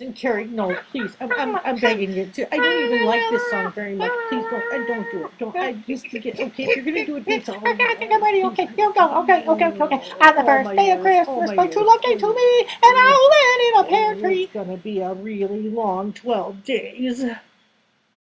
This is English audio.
And Carrie, no, please, I'm, I'm, I'm begging you to, I don't even like this song very much. Please don't, I don't do it. Don't, I used to get, okay, if you're gonna do it, please. Okay, I think I'm ready. Okay, here we go. Okay, okay, okay, okay. Oh, On the oh, first oh day of Christmas, Oh, Christmas, my true love came to me, and I land in a pear oh, tree. It's gonna be a really long twelve days.